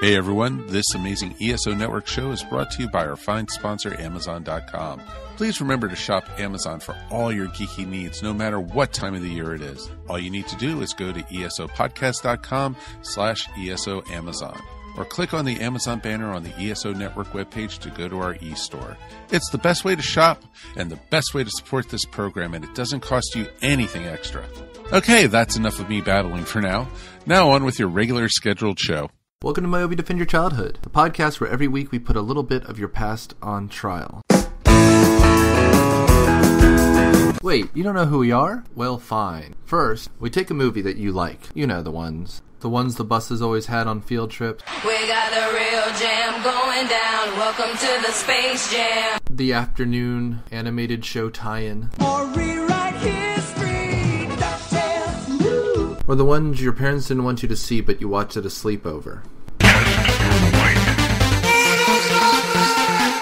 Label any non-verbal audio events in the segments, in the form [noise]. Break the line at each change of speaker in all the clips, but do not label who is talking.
Hey everyone, this amazing ESO Network show is brought to you by our fine sponsor, Amazon.com. Please remember to shop Amazon for all your geeky needs, no matter what time of the year it is. All you need to do is go to esopodcast.com slash ESO Amazon or click on the Amazon banner on the ESO Network webpage to go to our e-store. It's the best way to shop and the best way to support this program, and it doesn't cost you anything extra. Okay, that's enough of me babbling for now. Now on with your regular scheduled show.
Welcome to Myobi Defend Your Childhood, the podcast where every week we put a little bit of your past on trial. Wait, you don't know who we are? Well, fine. First, we take a movie that you like. You know the ones. The ones the buses always had on field trips.
We got a real jam going down. Welcome to the Space Jam.
The afternoon animated show tie-in.
Or rewrite
Or the ones your parents didn't want you to see but you watched at a sleepover.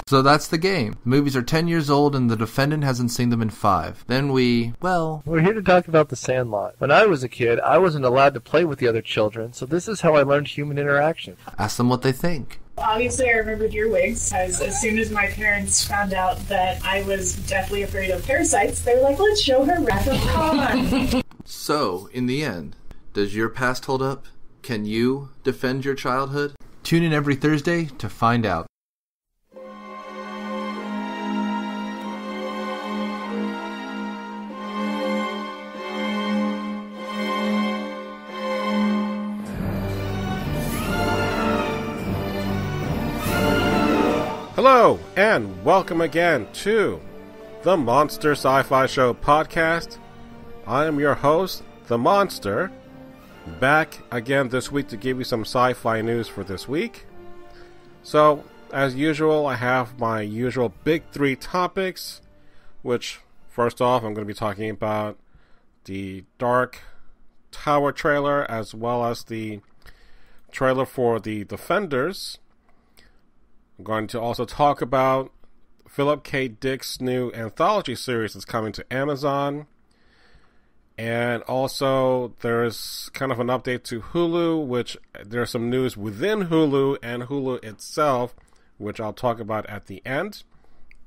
So that's the game. The movies are 10 years old and the defendant hasn't seen them in 5. Then we, well,
We're here to talk about The Sandlot. When I was a kid, I wasn't allowed to play with the other children, so this is how I learned human interaction.
ask them what they think.
Obviously, I remembered your wigs because as soon as my parents found out that I was deathly afraid of parasites, they were like, let's show her Wrath of Khan. [laughs]
So, in the end, does your past hold up? Can you defend your childhood? Tune in every Thursday to find out.
Hello, and welcome again to the Monster Sci Fi Show podcast. I am your host, The Monster, back again this week to give you some sci fi news for this week. So, as usual, I have my usual big three topics, which, first off, I'm going to be talking about the Dark Tower trailer as well as the trailer for the Defenders. I'm going to also talk about Philip K. Dick's new anthology series that's coming to Amazon. And also, there's kind of an update to Hulu, which there's some news within Hulu and Hulu itself, which I'll talk about at the end.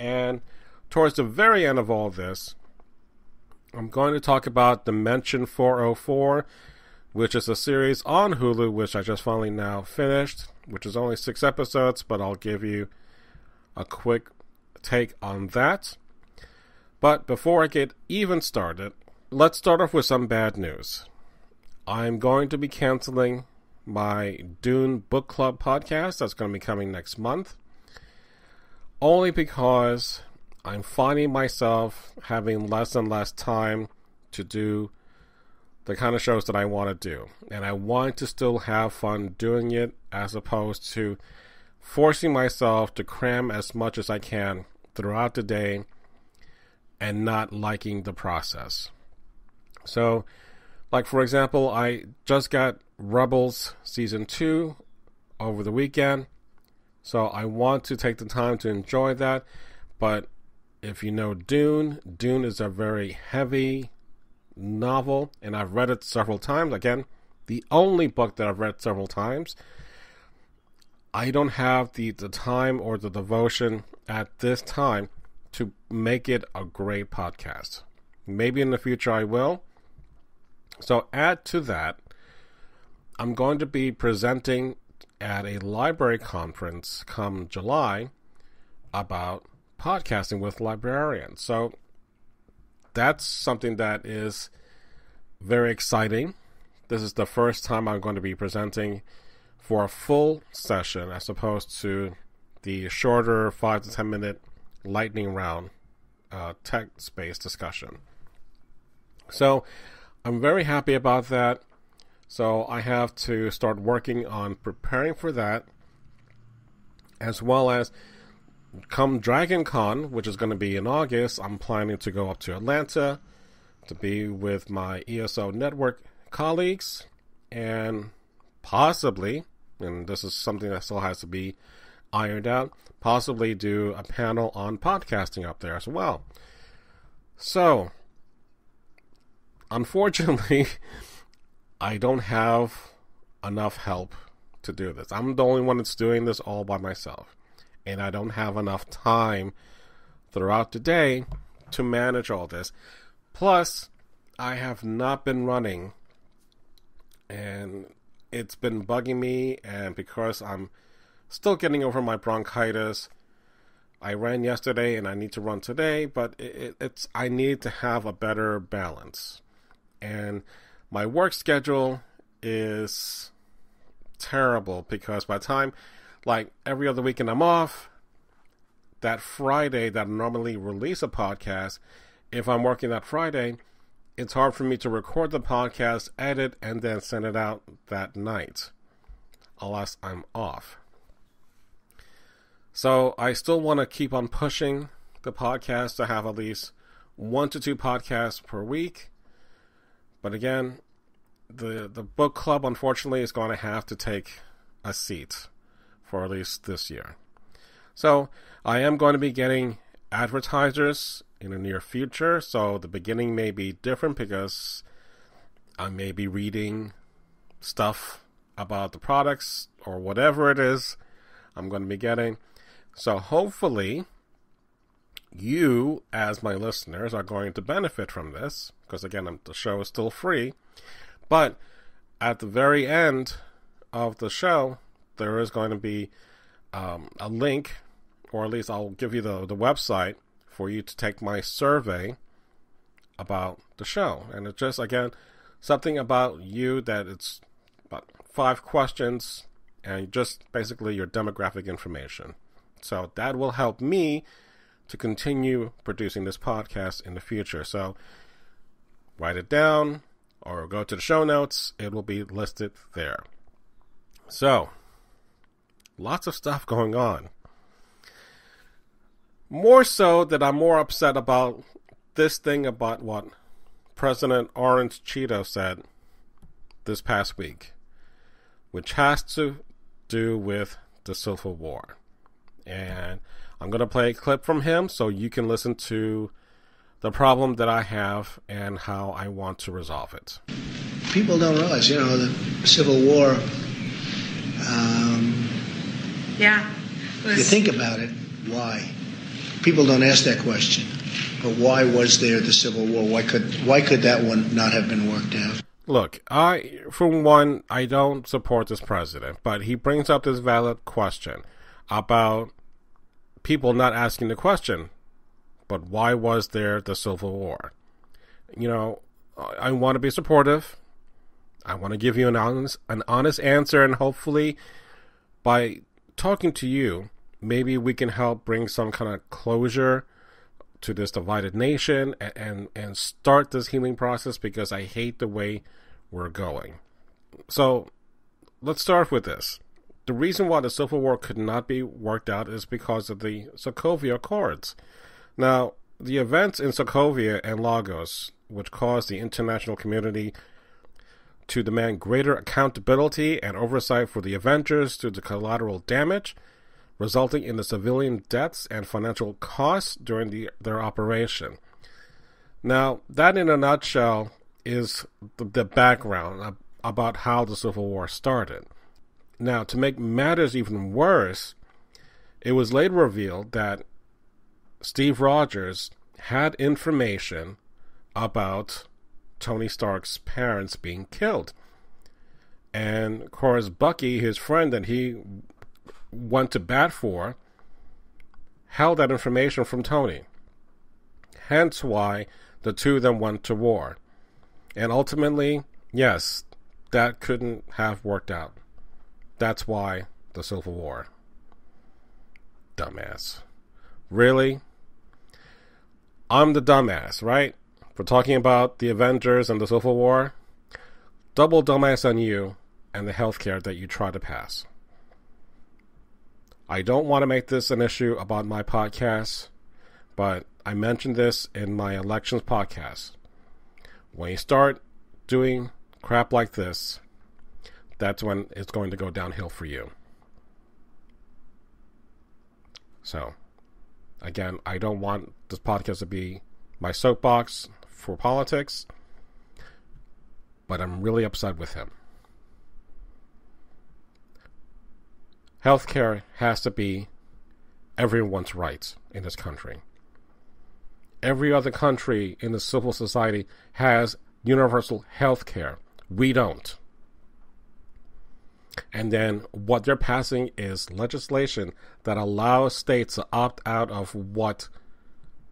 And towards the very end of all this, I'm going to talk about Dimension 404, which is a series on Hulu, which I just finally now finished, which is only six episodes, but I'll give you a quick take on that. But before I get even started, let's start off with some bad news. I'm going to be canceling my Dune Book Club podcast that's going to be coming next month, only because I'm finding myself having less and less time to do the kind of shows that I want to do. And I want to still have fun doing it as opposed to forcing myself to cram as much as I can throughout the day and not liking the process. So, like for example, I just got Rebels season 2 over the weekend. So I want to take the time to enjoy that, but if you know Dune, Dune is a very heavy novel, and I've read it several times. Again, the only book that I've read several times. I don't have the, the time or the devotion at this time to make it a great podcast. Maybe in the future I will. So, add to that, I'm going to be presenting at a library conference come July about podcasting with librarians. So, that's something that is very exciting. This is the first time I'm going to be presenting for a full session as opposed to the shorter 5 to 10 minute lightning round uh, text based discussion. So I'm very happy about that. So I have to start working on preparing for that as well as come Dragon Con, which is going to be in August, I'm planning to go up to Atlanta to be with my ESO network colleagues and possibly, and this is something that still has to be ironed out, possibly do a panel on podcasting up there as well. So, unfortunately, [laughs] I don't have enough help to do this. I'm the only one that's doing this all by myself. And I don't have enough time throughout the day to manage all this. Plus, I have not been running and it's been bugging me and because I'm still getting over my bronchitis I ran yesterday and I need to run today, but it, it's I need to have a better balance. And my work schedule is terrible because by the time like every other weekend I'm off, that Friday that I normally release a podcast, if I'm working that Friday, it's hard for me to record the podcast, edit, and then send it out that night, unless I'm off. So I still want to keep on pushing the podcast to have at least one to two podcasts per week. But again, the the book club unfortunately is going to have to take a seat for at least this year. So I am going to be getting advertisers in the near future. So the beginning may be different because I may be reading stuff about the products or whatever it is I'm going to be getting. So hopefully, you, as my listeners, are going to benefit from this because again, the show is still free. But at the very end of the show, there is going to be um, a link, or at least I'll give you the the website for you to take my survey about the show, and it's just again something about you that it's about five questions and just basically your demographic information. So that will help me to continue producing this podcast in the future. So write it down or go to the show notes, it will be listed there. So, lots of stuff going on. More so that I'm more upset about this thing about what President Orange Cheeto said this past week, which has to do with the Civil War. And I'm going to play a clip from him so you can listen to the problem that I have and how I want to resolve it.
People don't realize, you know, the Civil War. Um,
Yeah. Was-
you think about it, why? People don't ask that question. But why was there the Civil War? Why could why could that one not have been worked out?
Look, I, for one, I don't support this president, but he brings up this valid question about people not asking the question, but why was there the Civil War? You know, I, want to be supportive. I want to give you an honest, an honest answer, and hopefully, by talking to you, maybe we can help bring some kind of closure to this divided nation and, and, and start this healing process because I hate the way we're going. So let's start with this. The reason why the Civil War could not be worked out is because of the Sokovia Accords. Now, the events in Sokovia and Lagos, which caused the international community to demand greater accountability and oversight for the Avengers due to collateral damage, resulting in the civilian deaths and financial costs during the, their operation. Now, that in a nutshell is the, the background about how the Civil War started. Now, to make matters even worse, it was later revealed that Steve Rogers had information about Tony Stark's parents being killed. And of course, Bucky, his friend that he went to bat for, held that information from Tony. Hence why the two of them went to war. And ultimately, yes, that couldn't have worked out. That's why the Civil War. Dumbass. Really? I'm the dumbass, right? For talking about the Avengers and the Civil War. Double dumbass on you and the healthcare that you try to pass. I don't want to make this an issue about my podcast, but I mentioned this in my elections podcast. When you start doing crap like this, that's when it's going to go downhill for you. So, again, I don't want this podcast to be my soapbox for politics, but I'm really upset with him. healthcare has to be everyone's rights in this country. Every other country in the civil society has universal health care. We don't. And then what they're passing is legislation that allows states to opt out of what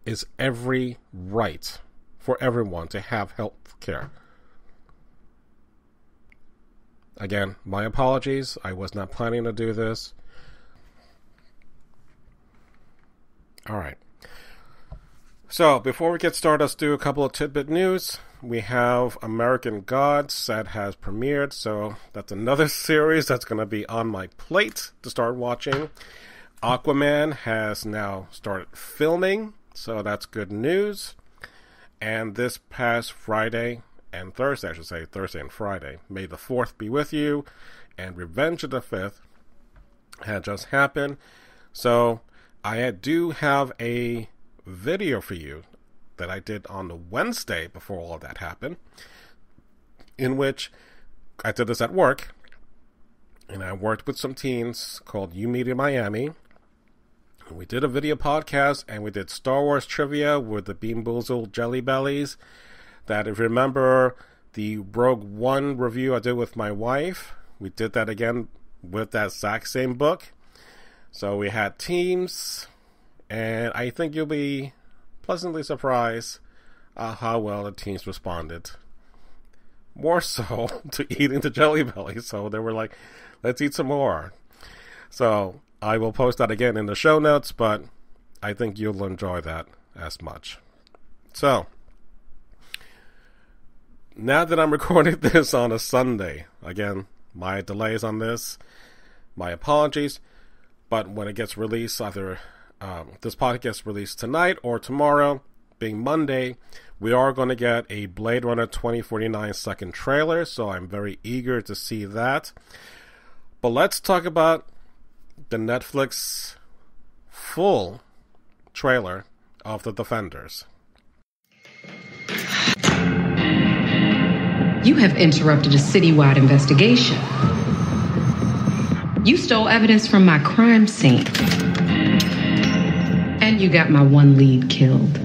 is every right for everyone to have health care. Again, my apologies. I was not planning to do this. All right. So, before we get started, let's do a couple of tidbit news. We have American Gods that has premiered, so that's another [laughs] series that's going to be on my plate to start watching. Aquaman has now started filming, so that's good news. And this past Friday and Thursday, I should say, Thursday and Friday, May the 4th be with you, and Revenge of the 5th had just happened. So, I do have a video for you that I did on the Wednesday before all of that happened, in which I did this at work, and I worked with some teens called YOUmedia Miami. And we did a video podcast, and we did Star Wars trivia with the Bean Boozled Jelly Bellies. That if you remember the Rogue One review I did with my wife, we did that again with that exact same book. So we had teams, and I think you'll be pleasantly surprised uh, how well the teams responded. More so [laughs] to eating the Jelly Belly, so they were like, let's eat some more. So I will post that again in the show notes, but I think you'll enjoy that as much. So, now that I'm [laughs] recording this on a Sunday, again, my delays on this, my apologies. But when it gets released, either um, this podcast released tonight or tomorrow, being Monday, we are going to get a Blade Runner 2049 second trailer. So I'm very eager to see that. But let's talk about the Netflix full trailer of The Defenders.
You have interrupted a citywide investigation. You stole evidence from my crime scene. And you got my one lead killed.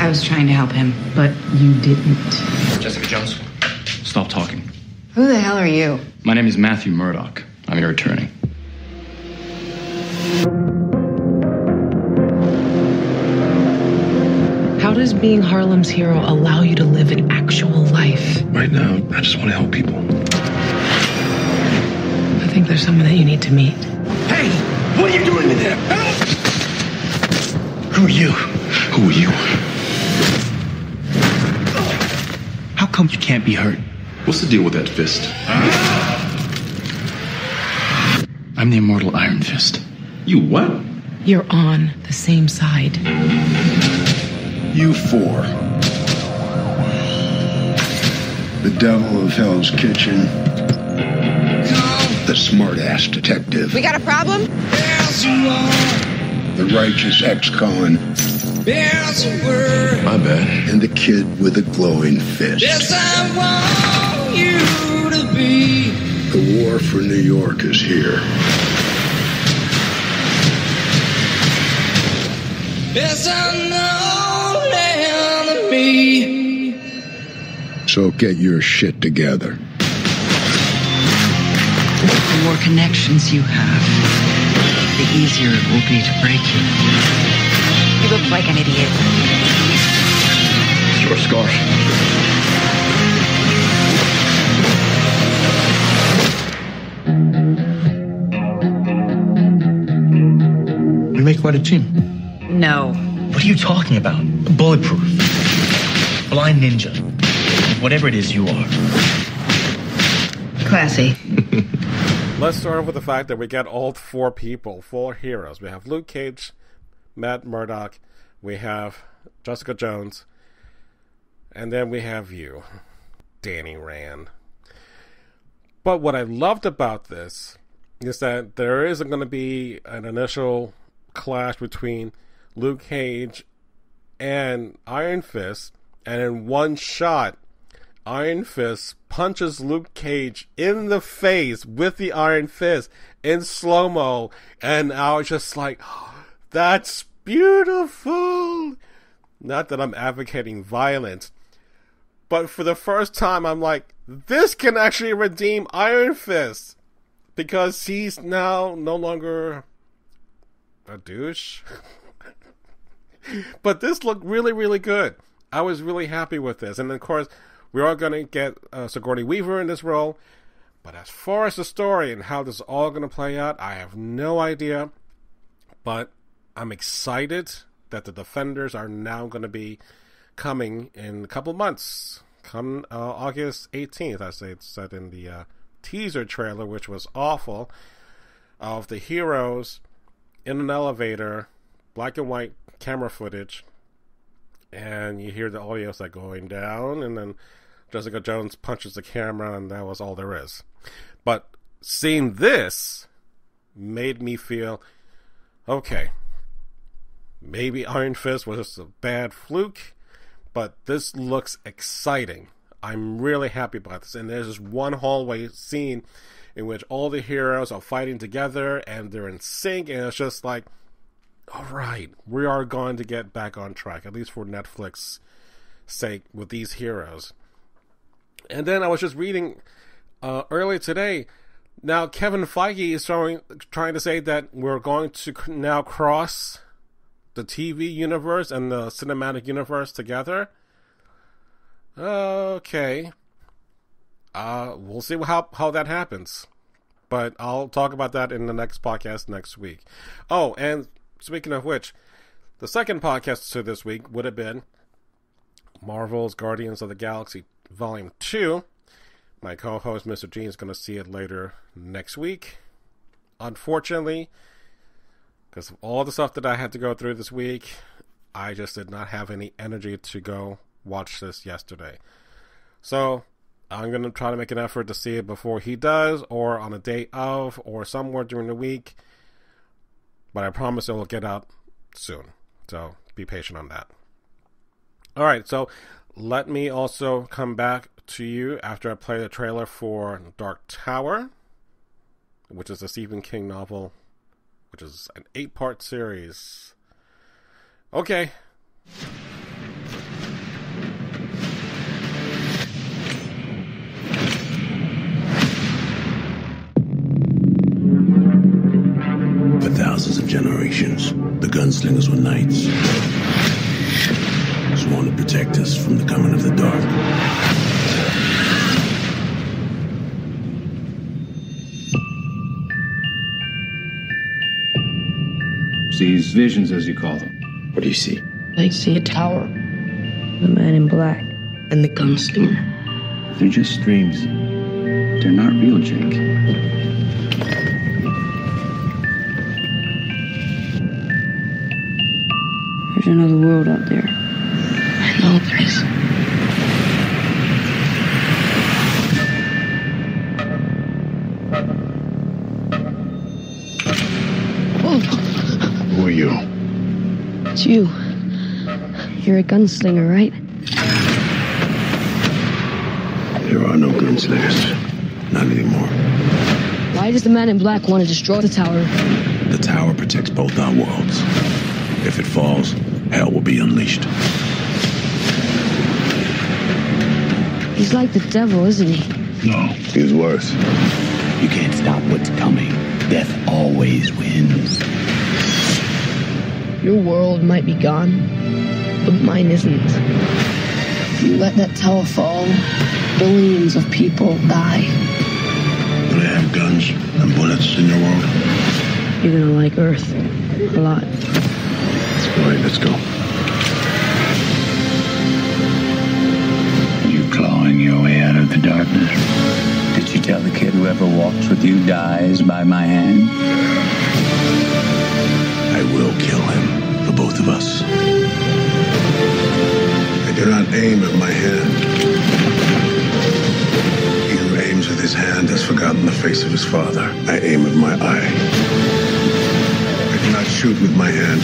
I was trying to help him.
But you didn't.
Jessica Jones, stop talking.
Who the hell are you?
My name is Matthew Murdock. I'm your attorney.
How does being Harlem's hero allow you to live an actual life?
Right now, I just want to help people.
I think there's someone that you need to meet.
Hey, what are you doing in there? Help! Who are you? Who are you? How come you can't be hurt?
What's the deal with that fist? I'm the immortal Iron Fist. You what?
You're on the same side.
You four. The devil of Hell's Kitchen. The smart-ass detective.
We got a problem?
The righteous ex-con.
My bad.
And the kid with a glowing fist. The war for New York is here. Yes, I know enemy. So get your shit together.
The more connections you have, the easier it will be to break you.
You look like an idiot.
It's your scarf.
We make quite a team.
No.
What are you talking about? Bulletproof. Blind ninja. Whatever it is you are.
Classy.
Let's start off with the fact that we got all four people, four heroes. We have Luke Cage, Matt Murdock, we have Jessica Jones, and then we have you, Danny Rand. But what I loved about this is that there isn't going to be an initial clash between Luke Cage and Iron Fist, and in one shot, Iron Fist punches Luke Cage in the face with the Iron Fist in slow mo, and I was just like, [gasps] "That's beautiful." Not that I'm advocating violence, but for the first time, I'm like, this can actually redeem Iron Fist because he's now no longer a douche. [laughs] but this looked really, really good. I was really happy with this, and of course, we are going to get uh, Sigourney Weaver in this role. But as far as the story and how this is all going to play out, I have no idea. But I'm excited that the Defenders are now going to be coming in a couple months. Come uh, August 18th, as they said in the uh, teaser trailer, which was awful, of the heroes in an elevator, black and white camera footage, and you hear the audio like going down, and then Jessica Jones punches the camera, and that was all there is. But seeing this made me feel okay. Maybe Iron Fist was just a bad fluke, but this looks exciting. I'm really happy about this. And there's this one hallway scene in which all the heroes are fighting together and they're in sync, and it's just like, all right, we are going to get back on track, at least for Netflix sake, with these heroes. And then I was just reading uh, earlier today. Now Kevin Feige is throwing, trying to say that we're going to now cross the TV universe and the cinematic universe together. Okay. Uh, we'll see how how that happens. But I'll talk about that in the next podcast next week. Oh, and speaking of which, the second podcast to this week would have been Marvel's Guardians of the Galaxy Volume 2. My co host, Mr. Gene, is going to see it later next week. Unfortunately, because of all the stuff that I had to go through this week, I just did not have any energy to go watch this yesterday. So I'm going to try to make an effort to see it before he does, or on a day of, or somewhere during the week. But I promise it will get out soon. So be patient on that. All right, so let me also come back to you after I play the trailer for Dark Tower, which is a Stephen King novel, which is an eight part series. Okay.
Generations, the gunslingers were knights, sworn to protect us from the coming of the dark.
These visions, as you call them.
What do you see?
I see a tower, the man in black, and the gunslinger.
They're just dreams. They're not real, Jake.
There's another world out there. I know there is. Whoa,
Who are you?
it's you. You're a gunslinger, right?
There are no gunslingers. Not anymore.
Why does the man in black want to destroy the tower?
The tower protects both our worlds. If it falls, hell will be unleashed.
He's like the devil, isn't he?
No, he's worse.
You can't stop what's coming. Death always wins.
Your world might be gone, but mine isn't. You let that tower fall, billions of people die.
Do they have guns and bullets in your world?
You're gonna like Earth a lot.
All right, let's go.
You clawing your way out of the darkness. Did you tell the kid whoever walks with you dies by my hand?
I will kill him for both of us. I do not aim at my hand. He who aims with his hand has forgotten the face of his father. I aim with my eye shoot with my hand.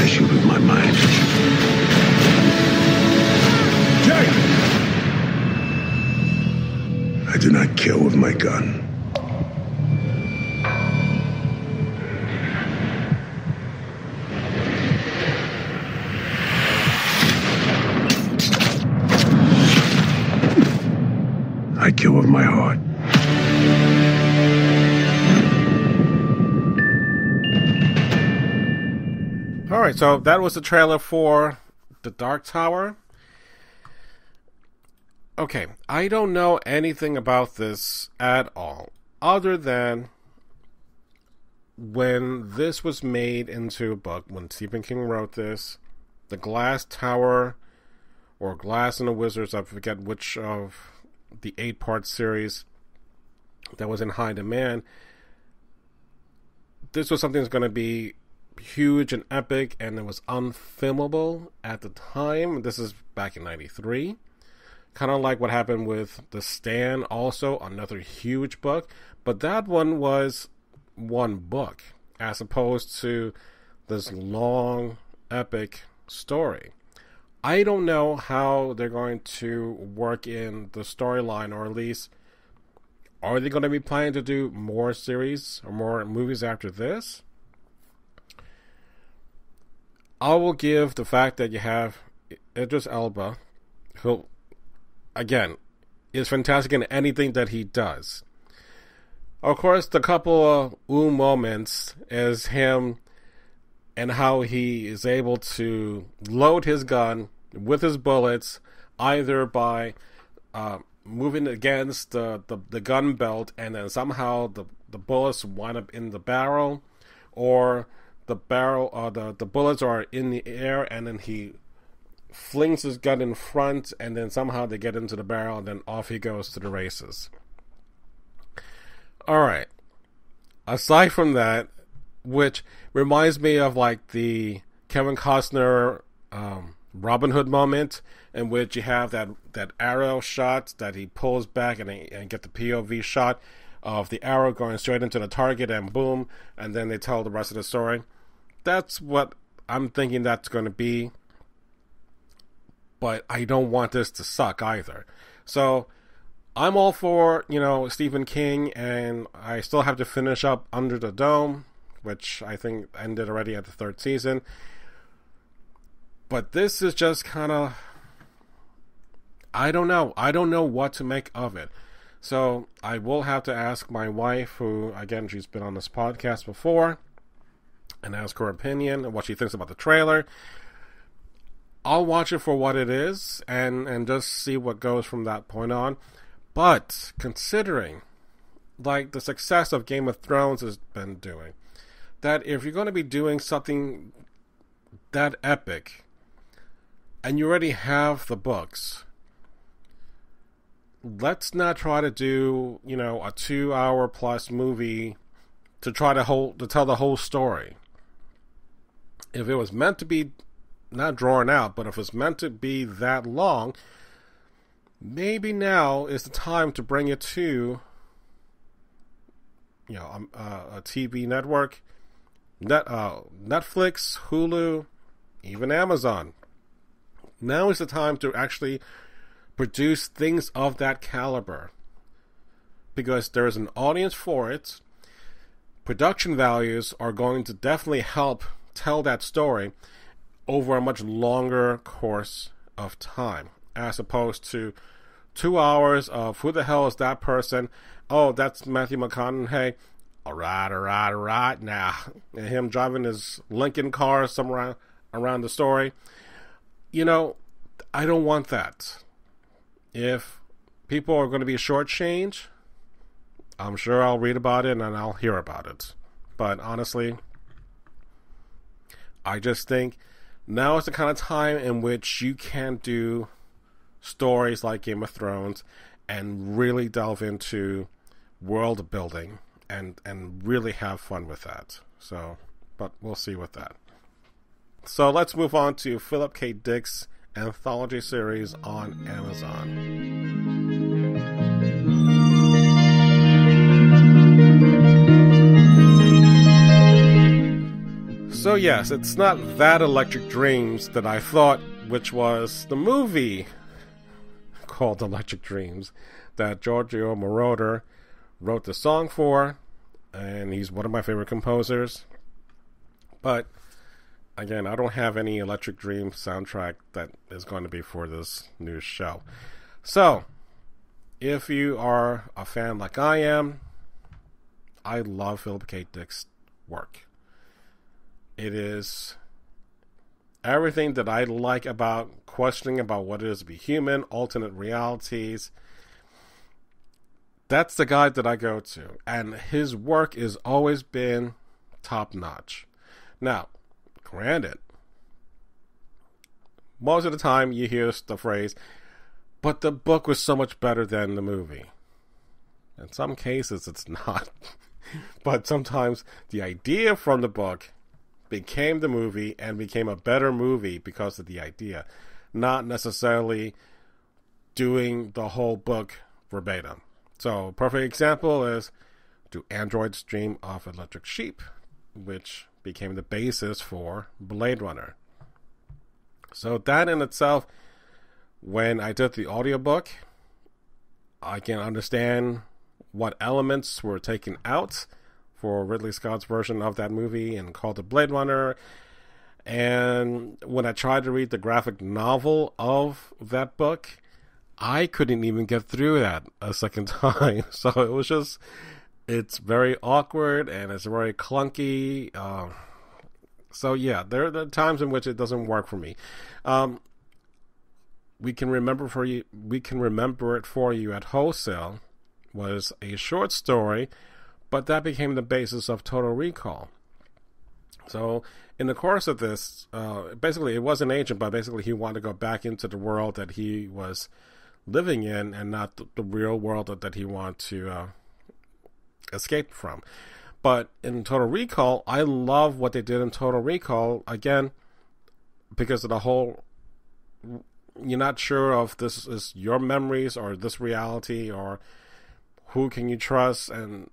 I shoot with my mind. Jake! I do not kill with my gun. I kill with my heart.
Right, so that was the trailer for The Dark Tower. Okay, I don't know anything about this at all, other than when this was made into a book, when Stephen King wrote this, The Glass Tower, or Glass and the Wizards, I forget which of the eight part series that was in high demand. This was something that's going to be huge and epic, and it was unfilmable at the time. This is back in 93. Kind of like what happened with The Stand, also another huge book. But that one was one book, as opposed to this long, epic story. I don't know how they're going to work in the storyline, or at least are they going to be planning to do more series or more movies after this? I will give the fact that you have Idris Elba, who, again, is fantastic in anything that he does. Of course, the couple of ooh moments is him and how he is able to load his gun with his bullets either by uh, moving against the, the, the gun belt and then somehow the, the bullets wind up in the barrel or the barrel uh, the, the bullets are in the air and then he flings his gun in front and then somehow they get into the barrel and then off he goes to the races. All right. Aside from that which reminds me of like the kevin costner um, robin hood moment in which you have that that arrow shot that he pulls back and, and get the pov shot of the arrow going straight into the target and boom and then they tell the rest of the story. That's what i'm thinking that's going to be but i don't want this to suck either. So i'm all for you know stephen king and i still have to finish up under the dome which i think ended already at the third season. But this is just kind of i don't know. I don't know what to make of it so I will have to ask my wife, who again she's been on this podcast before, and ask her opinion and what she thinks about the trailer. I'll watch it for what it is and and just see what goes from that point on. But considering like the success of Game of Thrones has been doing, that if you're going to be doing something that epic and you already have the books, let's not try to do you know a two hour plus movie to try to hold to tell the whole story. If it was meant to be not drawn out but if it's meant to be that long maybe now is the time to bring it to you know um, uh, a tv network net uh, netflix hulu even amazon. Now is the time to actually produce things of that caliber because there's an audience for it. Production values are going to definitely help tell that story over a much longer course of time as opposed to two hours of who the hell is that person? Oh, that's Matthew McConaughey. All right, all right, all right. Now, and him driving his Lincoln car somewhere around the story. You know, I don't want that if people are going to be shortchanged, I'm sure I'll read about it and I'll hear about it. But honestly, I just think now is the kind of time in which you can do stories like Game of Thrones and really delve into world building and and really have fun with that. So, but we'll see with that. So let's move on to Philip K. Dick's anthology series on Amazon. So, yes, it's not that Electric Dreams that I thought, which was the movie called Electric Dreams. that Giorgio Moroder wrote the song for, and he's one of my favorite composers. But again, I don't have any Electric Dream soundtrack that is going to be for this new show. So, if you are a fan like I am, I love Philip K. Dick's work. It is everything that I like about questioning about what it is to be human, alternate realities. That's the guy that I go to. And his work has always been top notch. Now, granted, most of the time you hear the phrase, but the book was so much better than the movie. In some cases, it's not. [laughs] but sometimes the idea from the book became the movie and became a better movie because of the idea, not necessarily doing the whole book verbatim. So, perfect example is Do Androids Dream of Electric Sheep, which became the basis for Blade Runner. So, that in itself, when I did the audiobook, I can understand what elements were taken out for Ridley Scott's version of that movie and called it Blade Runner. And when I tried to read the graphic novel of that book, I couldn't even get through that a second [laughs] time. So it was just, it's very awkward and it's very clunky. Uh, so yeah, there are the times in which it doesn't work for me. Um, we can remember for you, we can remember it for you at wholesale was a short story, but that became the basis of Total Recall. So, in the course of this, uh, basically, it was an agent, but basically, he wanted to go back into the world that he was living in and not the, the real world that, that he wanted to uh, escape from. But in Total Recall, I love what they did in Total Recall, again, because of the whole you're not sure if this is your memories or this reality or who can you trust and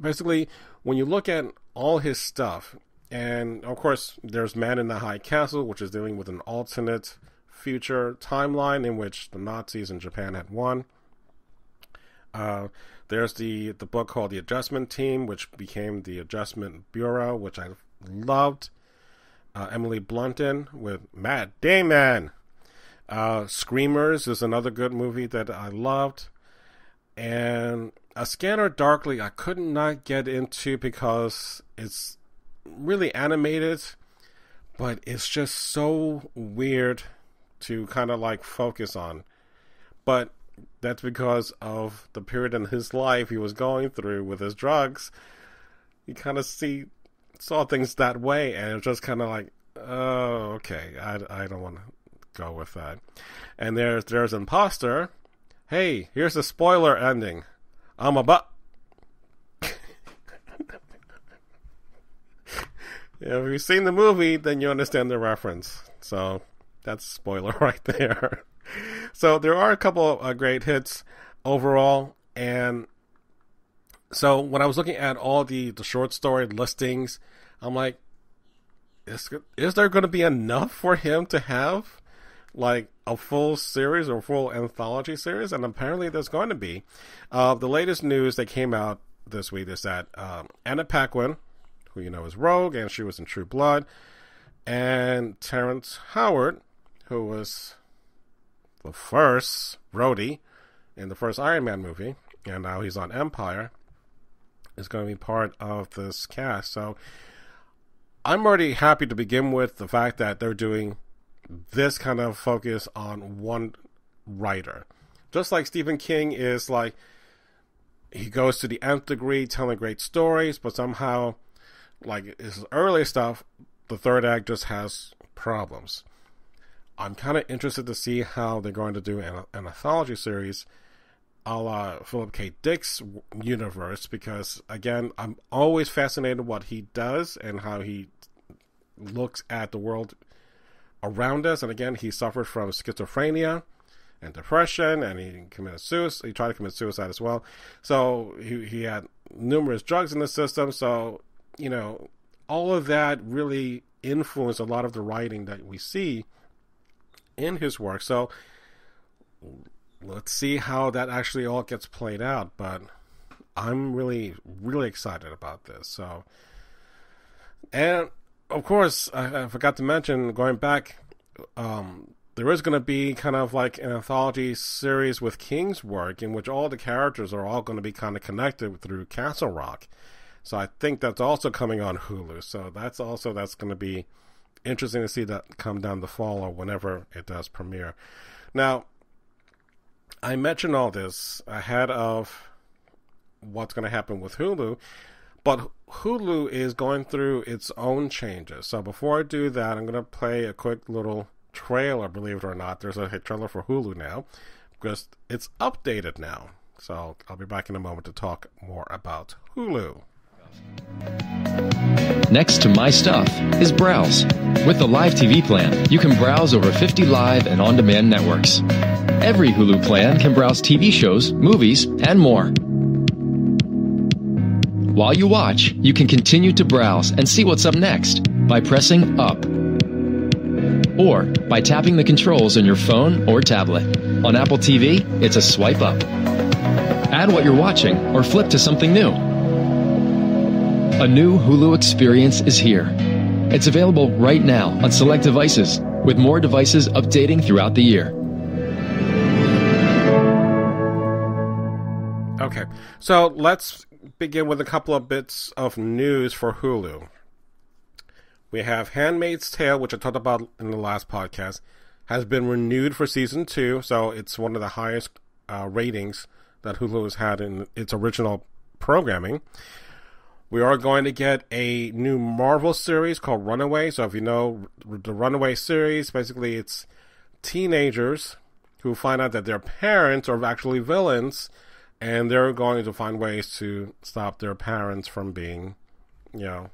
basically when you look at all his stuff and of course there's man in the high castle which is dealing with an alternate future timeline in which the nazis in japan had won uh, there's the the book called the adjustment team which became the adjustment bureau which i loved uh, emily blunt with matt damon uh, Screamers is another good movie that I loved. And A Scanner Darkly, I could not get into because it's really animated, but it's just so weird to kind of like focus on. But that's because of the period in his life he was going through with his drugs. You kind of see saw things that way, and it's just kind of like, oh, okay, I, I don't want to go with that. And there's there's imposter. Hey, here's a spoiler ending. I'm a butt. [laughs] if you've seen the movie, then you understand the reference. So that's spoiler [laughs] right there. so there are a couple of uh, great hits overall, and so when I was looking at all the the short story listings, I'm like, is, is there going to be enough for him to have? like a full series or full anthology series, and apparently there's going to be. Uh, the latest news that came out this week is that um, Anna Paquin, who you know is Rogue, and she was in True Blood, and Terrence Howard, who was the first Rhodey in the first Iron Man movie, and now he's on Empire, is going to be part of this cast. So I'm already happy to begin with the fact that they're doing this kind of focus on one writer. Just like Stephen King is like, he goes to the nth degree telling great stories, but somehow, like his early stuff, the third act just has problems. I'm kind of interested to see how they're going to do an, an anthology series a la Philip K. Dick's universe because, again, I'm always fascinated what he does and how he looks at the world around us. And again, he suffered from schizophrenia and depression, and he committed suicide. He tried to commit suicide as well. So he he had numerous drugs in the system. So you know, all of that really influenced a lot of the writing that we see in his work. So let's see how that actually all gets played out. But I'm really, really excited about this. So, and of course, I, I forgot to mention going back. Um, there is going to be kind of like an anthology series with King's work in which all the characters are all going to be kind of connected through Castle Rock. So I think that's also coming on Hulu. So that's also that's going to be interesting to see that come down the fall or whenever it does premiere. Now, I mentioned all this ahead of what's going to happen with Hulu, but Hulu is going through its own changes. So before I do that, I'm going to play a quick little trailer, believe it or not. There's a trailer for Hulu now because it's updated now. So I'll be back in a moment to talk more about Hulu.
Next to My Stuff is Browse. With the live TV plan, you can browse over 50 live and on demand networks. Every Hulu plan can browse TV shows, movies, and more. While you watch, you can continue to browse and see what's up next by pressing up or by tapping the controls on your phone or tablet. On Apple TV, it's a swipe up. Add what you're watching or flip to something new. A new Hulu experience is here. It's available right now on select devices, with more devices updating throughout the year.
Okay, so let's begin with a couple of bits of news for Hulu. We have Handmaid's Tale, which I talked about in the last podcast, has been renewed for season two, so it's one of the highest uh, ratings that Hulu has had in its original programming. We are going to get a new Marvel series called Runaway. So if you know the Runaway series, basically it's teenagers who find out that their parents are actually villains and they're going to find ways to stop their parents from being, you know,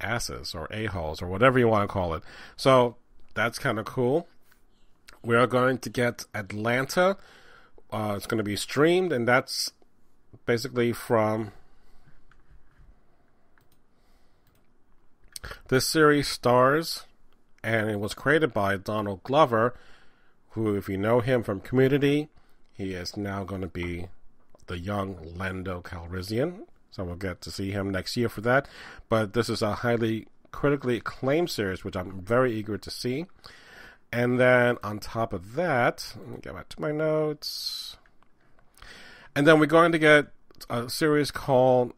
asses or a-holes or whatever you want to call it. So that's kind of cool. We are going to get Atlanta. Uh, it's going to be streamed, and that's basically from This series stars, and it was created by Donald Glover, who, if you know him from Community, he is now going to be the young Lando Calrissian. So we'll get to see him next year for that. But this is a highly critically acclaimed series, which I'm very eager to see. And then on top of that, let me get back to my notes. And then we're going to get a series called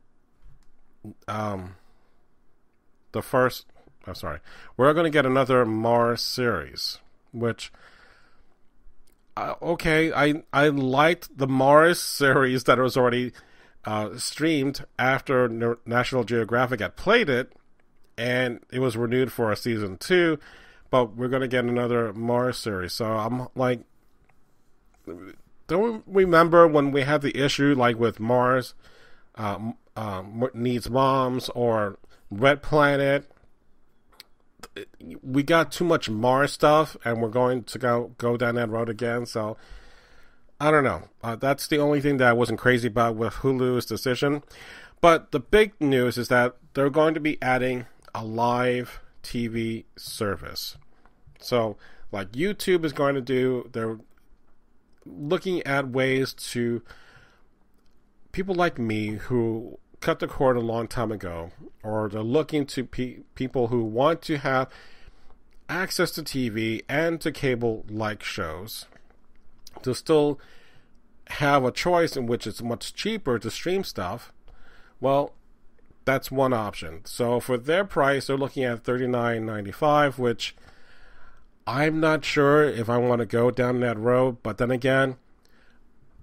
um, the first. I'm sorry. We're going to get another Mars series, which. Uh, okay, I I liked the Mars [laughs] series that was already uh, streamed after National Geographic had played it, and it was renewed for a season two. But we're going to get another Mars series, so I'm like, don't remember when we had the issue like with Mars uh, uh, needs moms or Red Planet. We got too much Mars stuff, and we're going to go go down that road again. So I don't know. Uh, that's the only thing that I wasn't crazy about with Hulu's decision. But the big news is that they're going to be adding a live TV service. So, like YouTube is going to do, they're looking at ways to people like me who cut the cord a long time ago, or they're looking to pe- people who want to have access to TV and to cable like shows to still have a choice in which it's much cheaper to stream stuff, well, that's one option. So for their price, they're looking at thirty nine ninety five, which I'm not sure if I want to go down that road. But then again,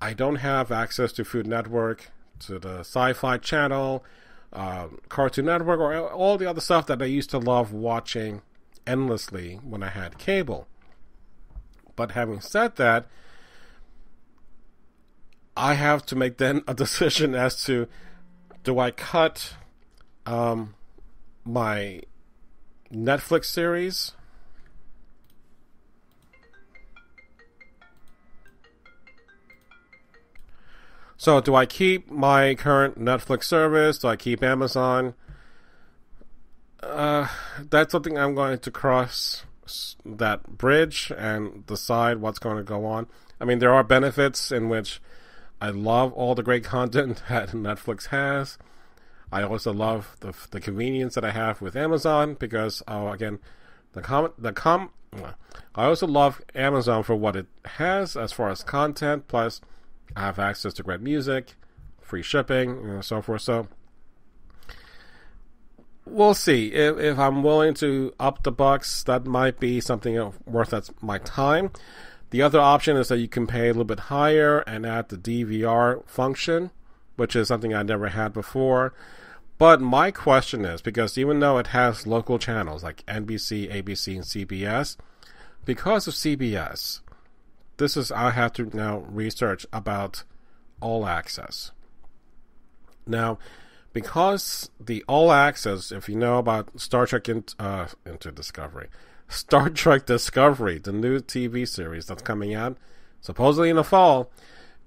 I don't have access to Food Network to the Sci Fi Channel, uh, Cartoon Network, or all the other stuff that I used to love watching endlessly when I had cable. But having said that, I have to make then a [laughs] decision as to do I cut um, my Netflix series So, do I keep my current Netflix service? Do I keep Amazon? Uh, that's something I'm going to cross that bridge and decide what's going to go on. I mean, there are benefits in which I love all the great [laughs] content that Netflix has. I also love the the convenience that I have with Amazon because, oh, again, the com the com. I also love Amazon for what it has as far as content. Plus, I have access to great music, free shipping, know, so forth. So we'll see if, if I'm willing to up the bucks. That might be something worth that's my time. The other option is that you can pay a little bit higher and add the DVR function, which is something I never had before. But my question is because even though it has local channels like NBC, ABC, and CBS, because of CBS, this is I have to now research about all access. Now, because the all access, if you know about Star Trek in, uh, into Discovery, [laughs] Star Trek Discovery, the new TV series that's coming out supposedly in the fall,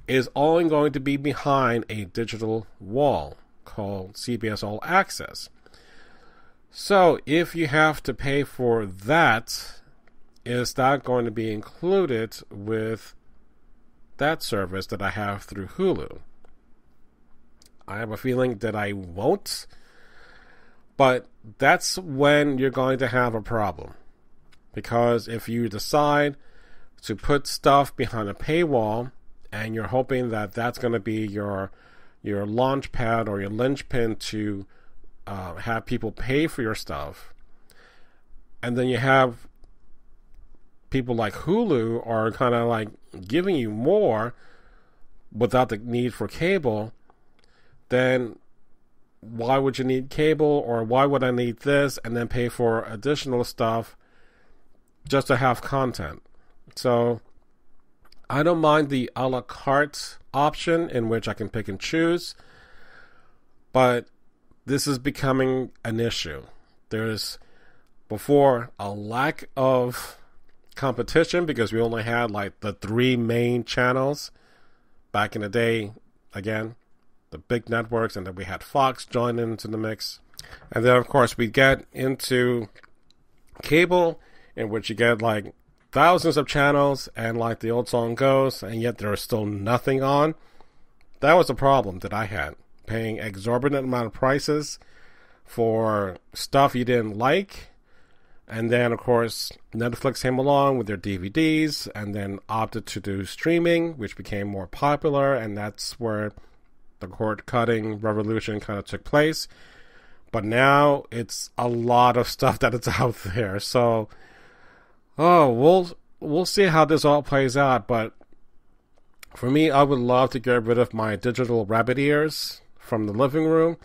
is only going to be behind a digital wall called CBS All Access. So, if you have to pay for that, is that going to be included with that service that I have through Hulu? I have a feeling that I won't. But that's when you're going to have a problem. Because if you decide to put stuff behind a paywall and you're hoping that that's going to be your your launch pad or your linchpin to uh, have people pay for your stuff, and then you have people like Hulu are kind of like giving you more without the need for cable, then why would you need cable or why would I need this and then pay for additional stuff just to have content? So I don't mind the a la carte option in which I can pick and choose, but this is becoming an issue. There's before a lack of competition because we only had like the three main channels back in the day. Again the big networks and then we had Fox join into the mix. And then of course we get into cable in which you get like thousands of channels and like the old song goes and yet there is still nothing on. That was a problem that I had paying exorbitant amount of prices for stuff you didn't like and then, of course, Netflix came along with their DVDs and then opted to do streaming, which became more popular. And that's where the cord cutting revolution kind of took place. But now it's a lot of stuff [laughs] that is out there. So, oh, we'll we'll see how this all plays out. But for me, I would love to get rid of my digital rabbit ears from the living room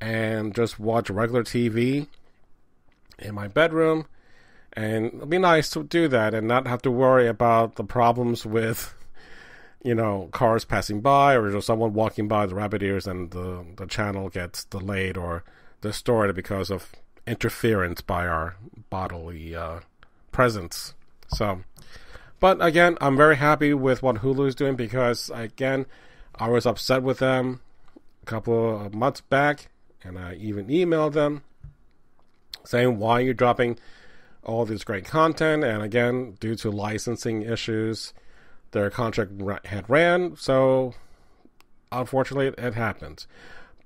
and just watch regular TV in my bedroom. And it'd be nice to do that and not have to worry about the problems with, you know, cars passing by or someone walking by the rabbit ears and the, the channel gets delayed or distorted because of interference by our bodily uh, presence. So, but again, I'm very happy with what Hulu is doing because, again, I was upset with them a couple of months back and I even emailed them saying why you're dropping all this great content. And again, due to licensing issues, their contract had ran. So unfortunately, it happened.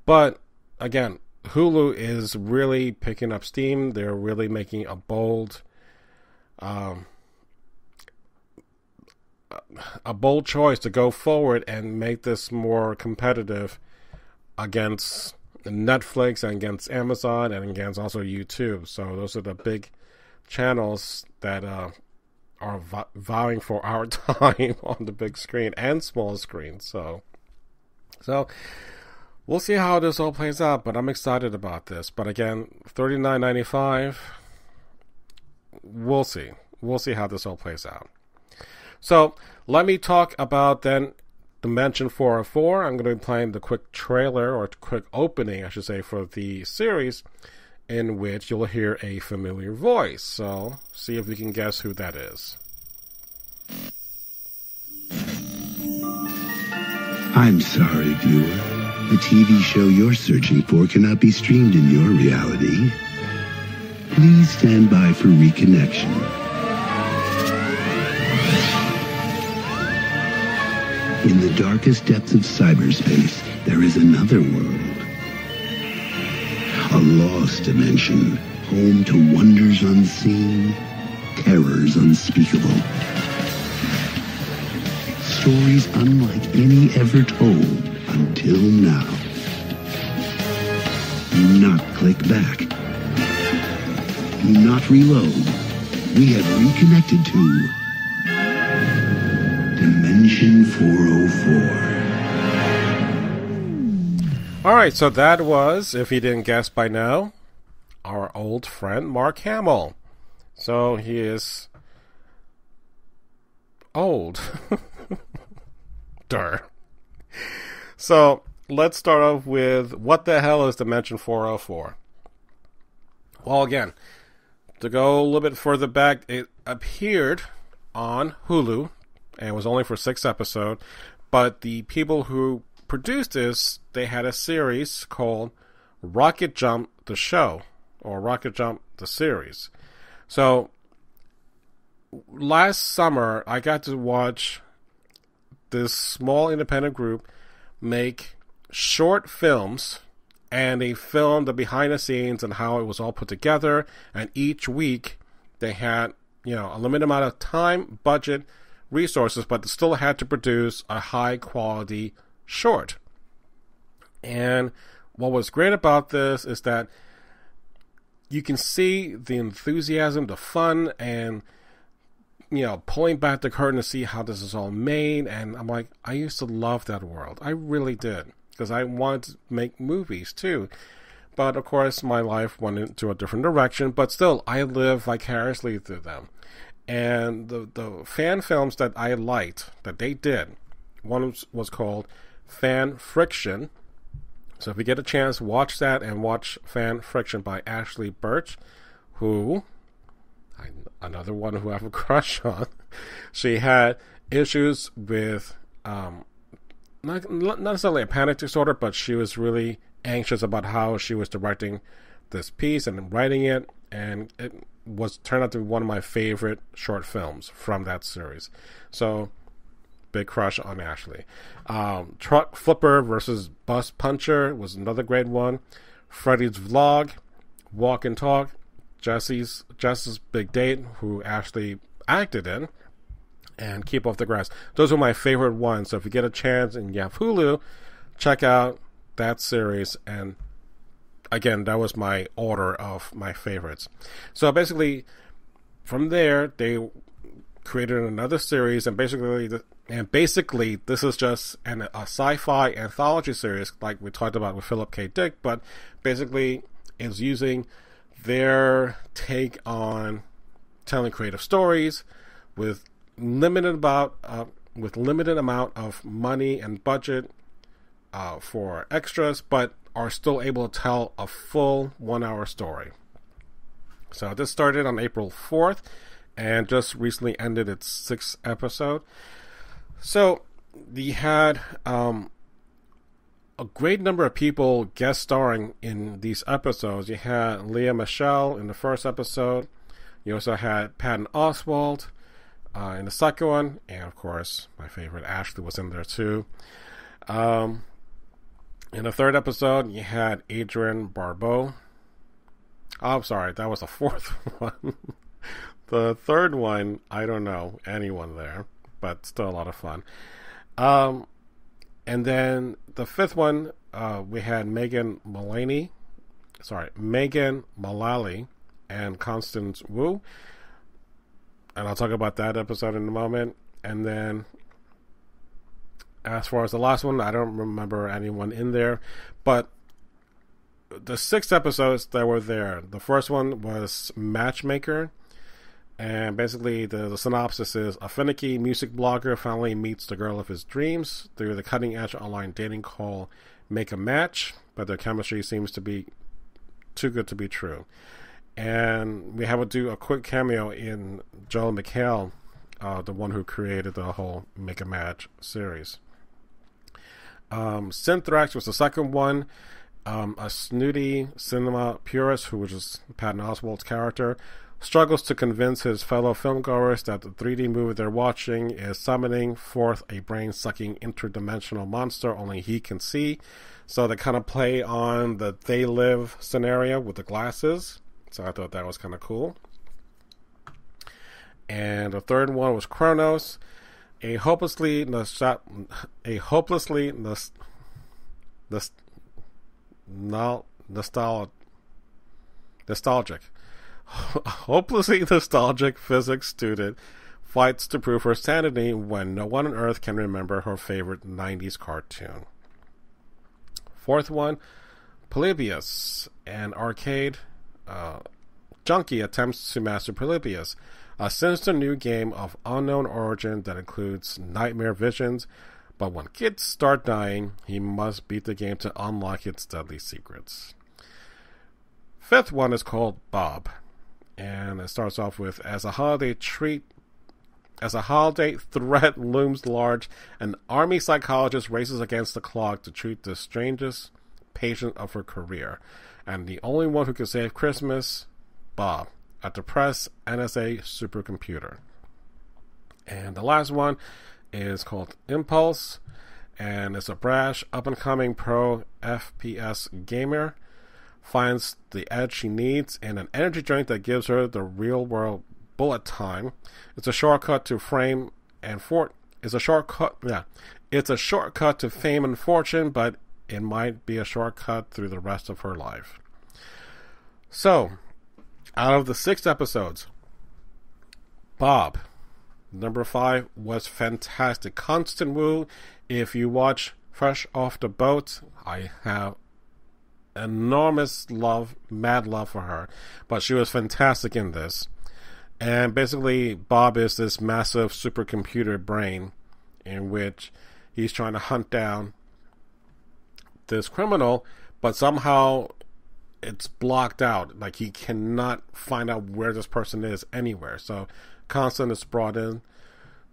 But again, Hulu is really picking up steam. They're really making a bold, um, a bold choice to go forward and make this more competitive against Netflix and against Amazon and against also YouTube. So those are the big channels that uh, are v- vowing for our [laughs] time on the big screen and small screen. So, so we'll see how this all plays out. But I'm excited about this. But again, thirty nine ninety five. We'll see. We'll see how this all plays out. So let me talk about then Dimension 404. I'm going to be playing the quick trailer or quick opening, I should say, for the series, in which you'll hear a familiar voice. So, see if you can guess who that is.
I'm sorry, viewer. The TV show you're searching for cannot be streamed in your reality. Please stand by for reconnection. In the darkest depths of cyberspace, there is another world. A lost dimension, home to wonders unseen, terrors unspeakable. Stories unlike any ever told until now. Do not click back. Do not reload. We have reconnected to Dimension 404.
All right, so that was, if you didn't guess by now, our old friend Mark Hamill. So he is old. [laughs] Dur. So let's start off with what the hell is Dimension 404? Well, again, to go a little bit further back, it appeared on Hulu and was only for six episodes. But the people who produced this, they had a series called Rocket Jump the Show or Rocket Jump the Series. So last summer, I got to watch this small independent group make short films and they filmed the behind the scenes and how it was all put together. And each week they had, you know, a limited amount of time, budget, resources, but still had to produce a high quality short. And what was great about this is that you can see the enthusiasm, the fun, and you know, pulling back the curtain to see how this is all made. And I'm like, I used to love that world. I really did. Because I wanted to make movies too. But of course, my life went into a different direction. But still, I live vicariously through them. And the, the fan films that I liked, that they did, one was, called Fan Friction. So if you get a chance, watch that and watch Fan Friction by Ashly Burch, who I, another one who I have a [laughs] crush on. She had issues with um, not, not necessarily a panic disorder, but she was really anxious about how she was directing this piece and writing it, and it was turned out to be one of my favorite short films from that series. So, big crush on Ashly. Um, Truck Flipper versus Bus Puncher was another great one. Freddy's Vlog, Walk and Talk, Jesse's Jesse's Big Date, who Ashly acted in, and Keep Off the Grass. Those were my favorite ones. So if you get a chance and you have Hulu, check out that series. And again, that was my order of my favorites. So basically, from there they created another series, and basically, the, and basically, this is just an, a sci-fi anthology series, like we talked about with Philip K. Dick, but basically, is using their take on telling creative stories with limited about uh, with limited amount of money and budget uh, for extras, but are still able to tell a full one-hour story. So this started on April fourth, and just recently ended its sixth episode. So we had um, a great number of people guest starring in these episodes. You had Lea Michele in the first episode. You also had Patton Oswalt uh, in the second one, and of course, my favorite Ashly was in there too. Um, in the third episode, you had Adrienne Barbeau. Oh, I'm sorry, that was the [laughs] fourth one. the third one, I don't know anyone there, but still a lot of fun. Um, and then the fifth one, uh, we had Megan Mullally, sorry, Megan Mullally and Constance Wu. And I'll talk about that episode in a moment. And then as far as the last one, I don't remember anyone in there. But the six episodes that were there, the first one was Matchmaker. And basically, the, the synopsis is a finicky music blogger finally meets the girl of his dreams through the cutting edge online dating call Make a Match, but their chemistry seems to be too good to be true. And we have to do a quick cameo in Joel McHale, uh, the one who created the whole Make a Match series. Um, Cinethrax was the second one. Um, a snooty cinema purist, who was just Patton Oswalt's character, struggles to convince his fellow filmgoers that the 3D movie they're watching is summoning forth a brain sucking interdimensional monster only he can see. So they kind of play on the they live scenario with the glasses. So I thought that was kind of cool. And the third one was Chronos, a hopelessly nostal- a hopelessly nos- nos- no- nostal- nostalgic [laughs] hopelessly nostalgic physics student fights to prove her sanity when no one on earth can remember her favorite 90s cartoon. Fourth one, Polybius, an arcade uh, junkie attempts to master Polybius, a sinister new game of unknown origin that includes nightmare visions. But when kids start dying, he must beat the game to unlock its deadly secrets. Fifth one is called Bob, and it starts off with as a holiday treat. As a holiday [laughs] threat looms large, an army psychologist races against the clock to treat the strangest patient of her career. And the only one who can save Christmas, Bob, a depressed NSA supercomputer. And the last one is called Impulse, and it's a brash, up and coming pro FPS gamer finds the edge she needs in an energy drink that gives her the real world bullet time. It's a shortcut to fame and fort. It's a shortcut. Yeah, it's a shortcut to fame and fortune, but it might be a shortcut through the rest of her life. So, out of the six episodes, Bob, number five, was fantastic. Constance Wu. If you watch Fresh Off the Boat, I have enormous love, mad love for her. But she was fantastic in this. And basically, Bob is this massive supercomputer brain in which he's trying to hunt down this criminal, but somehow it's blocked out. Like he cannot find out where this person is anywhere. So Constance is brought in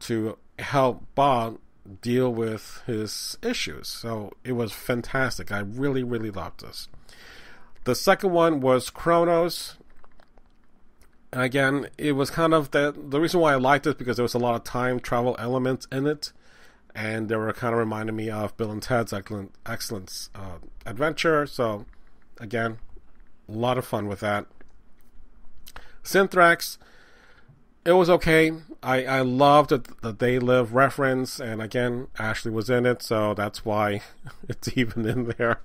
to help Bob deal with his issues. So it was fantastic. I really, really loved this. The second one was Chronos. And again, it was kind of the the reason why I liked it because there was a lot of time travel elements in it, and they were kind of reminding me of Bill and Ted's Excellent Excellence uh, Adventure. So, again, a lot of fun with that. Cinethrax, it was okay. I, I loved the, the They Live reference, and again, Ashly was in it, so that's why [laughs] it's even in there.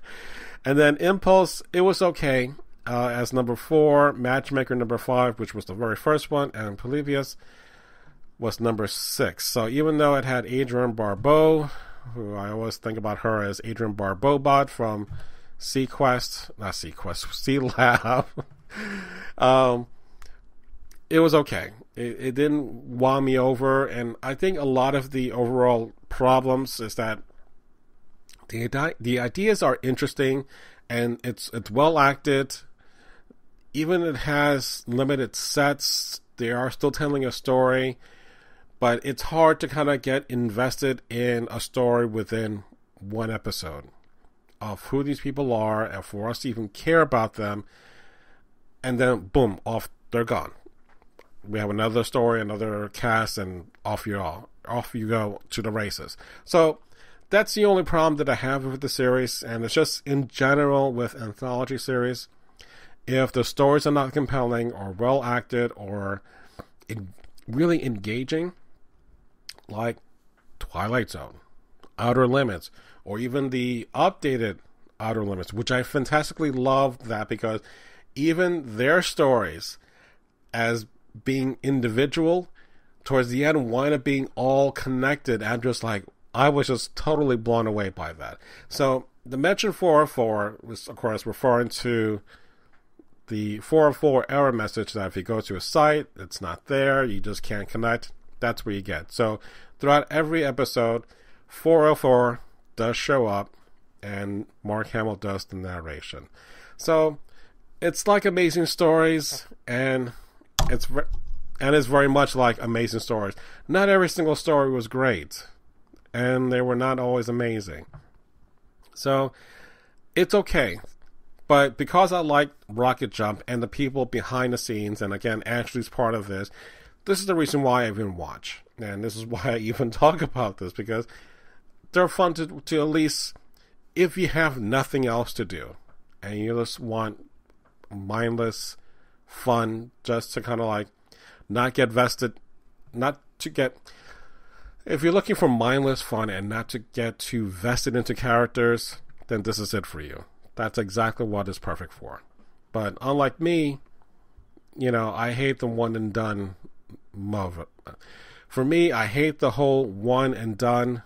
And then Impulse, it was okay. Uh, as number four, Matchmaker number five, which was the very first one, and Polybius was number six. So even though it had Adrienne Barbeau, who I always think about her as Adrienne Barbeaubot from SeaQuest, not SeaQuest, [laughs] Sealab. um, it was okay. It, it didn't wow me over, and I think a lot of the overall problems is that the the ideas are interesting, and it's it's well acted. Even it has limited sets, they are still telling a story, but it's hard to kind of get invested in a story within one episode of who these people are and for us to even care about them. And then boom off they're gone. We have another story another cast and off you all off you go to the races. So that's the only problem that i have with the series and it's just in general with anthology series. If the stories are not compelling or well acted or really engaging like twilight zone outer limits or even the updated Outer Limits, which I fantastically loved that because even their stories, as being individual, towards the end wind up being all connected. I'm just like, I was just totally blown away by that. So Dimension 404 was, of course, referring to the 404 error message that if you go to a site, it's not there, you just can't connect. That's where you get. So throughout every episode, 404 does show up, and Mark Hamill does the narration. So it's like Amazing Stories, and it's and it's very much like Amazing Stories. Not every single story was great, and they were not always amazing. So it's okay, But because I like Rocket Jump and the people behind the scenes, and again, Ashly's part of this, this is the reason why I even watch. And this is [laughs] why I even talk about this because they're fun to, to at least, if you have nothing else to do and you just want mindless fun just to kind of like not get vested, not to get. If you're looking for mindless fun and not to get too vested into characters, then this is it for you. That's exactly what it's perfect for. But unlike me, you know, I hate the one and done move. Uh, for me, I hate the whole one and done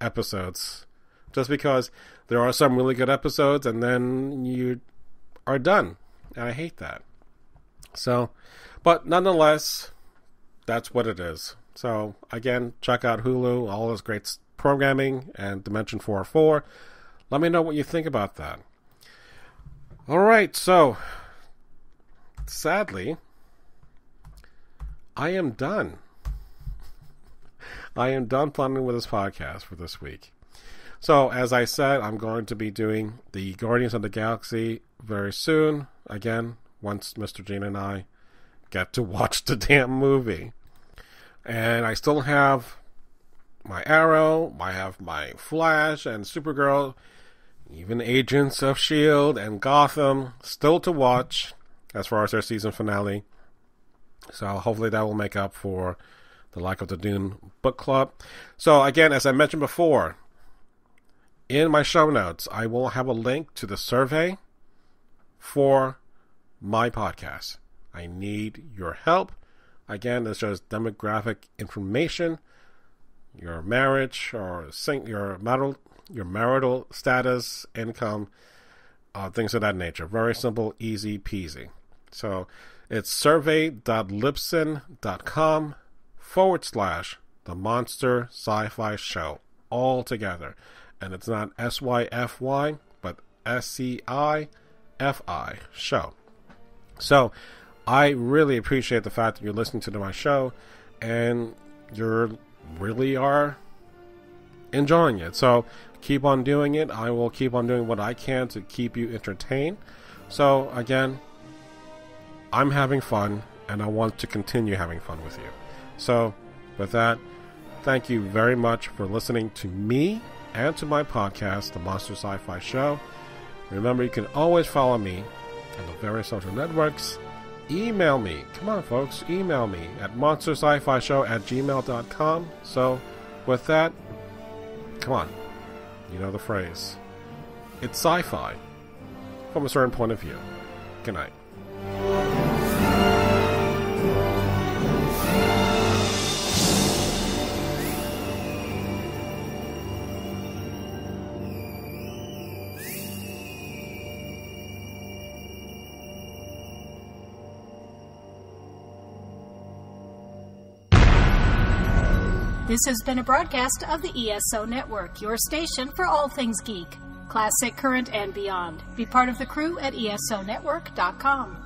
episodes. Just because there are some really good episodes and then you are done. And I hate that. So, but nonetheless, that's what it is. So, again, check out Hulu, all this great programming, and Dimension 404. Let me know what you think about that. All right, so sadly, I am done. I am done planning with this podcast for this week. So, as I said, I'm going to be doing the Guardians of the Galaxy very soon. Again, once Mr. Gene and I get to [laughs] watch the damn movie. And I still have my Arrow, I have my Flash and Supergirl, even Agents of S.H.I.E.L.D. and Gotham still to watch as far as their season finale. So hopefully that will make up for the lack of the Dune book club. So again, as I mentioned before, in my show notes, I will have a link to the survey for my podcast. I need your help. Again, this shows demographic information, your marriage or sing, your marital, your marital status, income, uh, things of that nature. Very simple, easy peasy. So it's survey.libsyn.com forward slash the monster sci fi show all together. And it's not S Y F Y, but S C I F I show. So I really appreciate the fact that you're listening to my show and you really are enjoying it. So keep on doing it. I will keep on doing what I can to keep you entertained. So again, I'm having fun and I want to continue having fun with you. So with that, thank you very much for listening to me and to my podcast, The Monster Sci Fi Show. Remember, you can always follow me on the various social networks. Email me. Come on, folks. Email me at monstersci-fi-show at gmail.com. So, with that, come on. You know the phrase. It's sci-fi from a certain point of view. Good night.
This has been a broadcast of the ESO Network, your station for all things geek, classic, current, and beyond. Be part of the crew at ESONetwork.com.